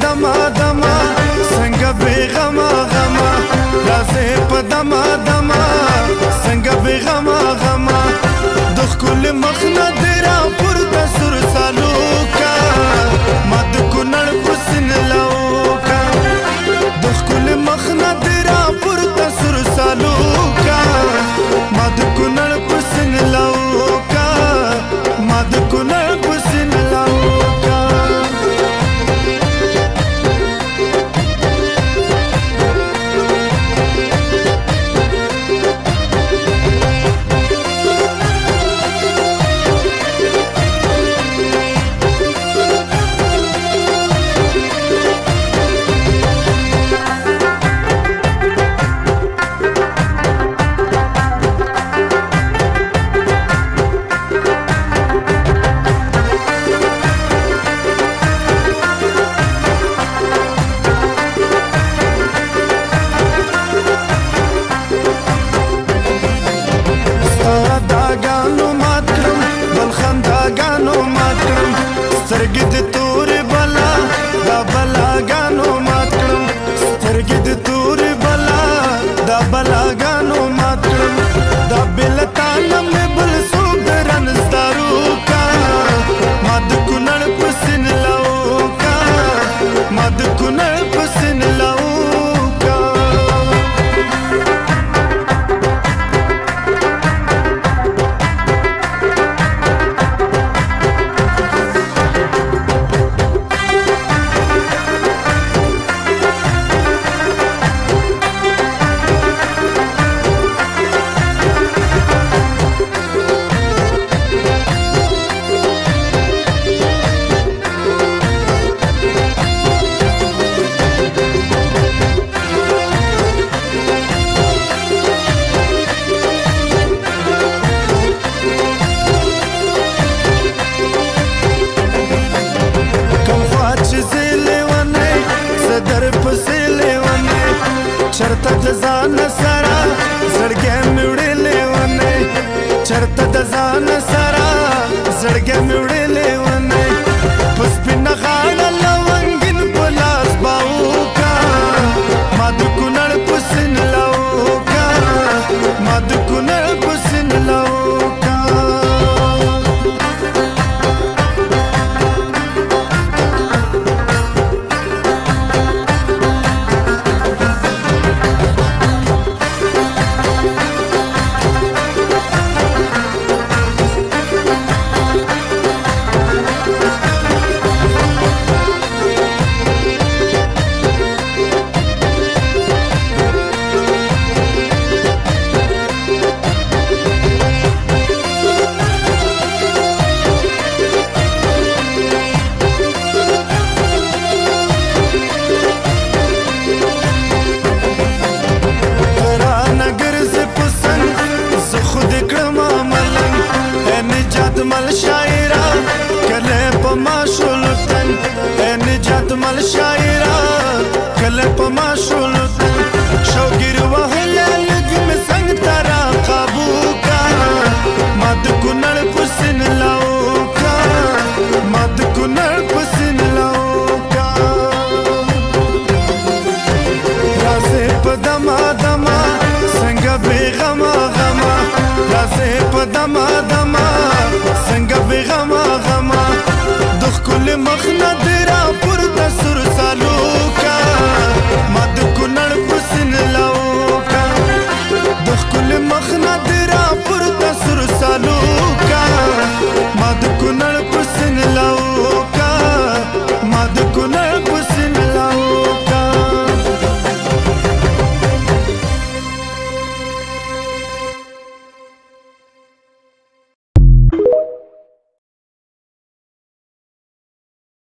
दमा ਮਰ ਗਿੱਜ ਤੂੰ لال شاعرا کله په ما شول شوګر وهل لګ مې څنګه ترا قابو کا مد کونړ پسن لاو کا مد کونړ پسن لاو کا راسه په دما دما څنګه بیغما غما راسه په دما دما څنګه بیغما غما دخ کل مخ